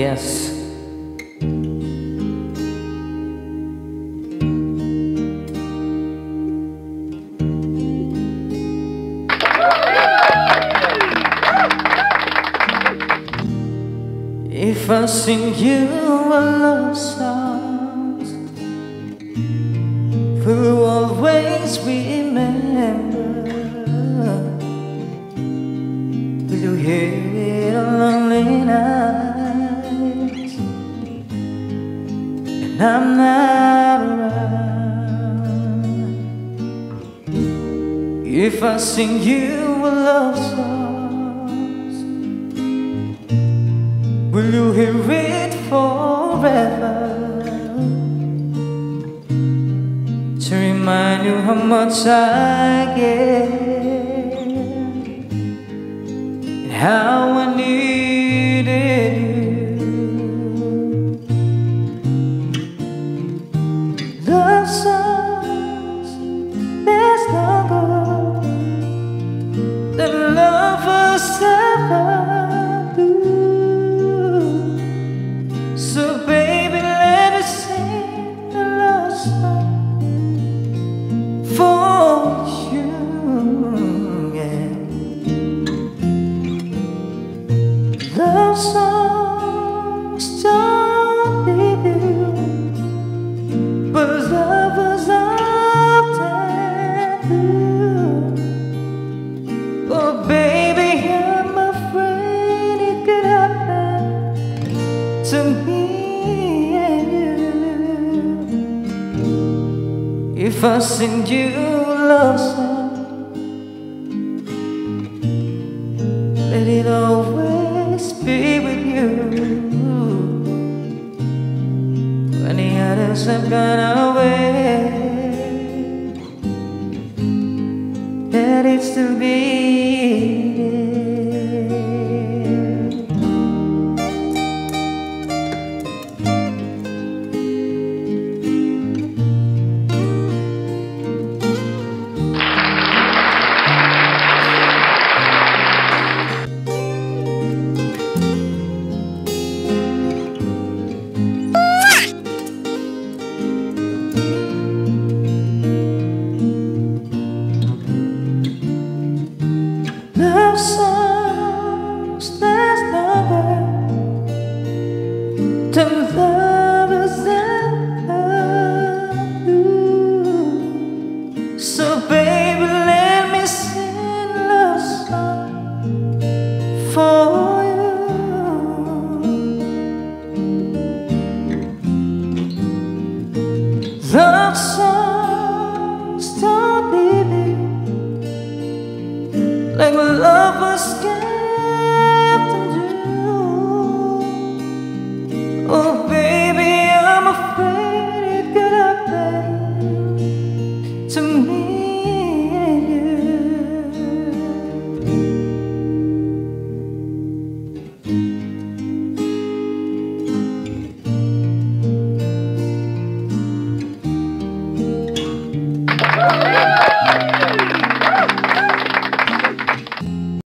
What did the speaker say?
Yes. If I sing you a love song, will always remember. Will you hear I'm not around. If I sing you a love song. Will you hear it forever? To remind you how much I care and how I needed if I send you love song. Let it always the others have gone away. Let it still be to Obrigado.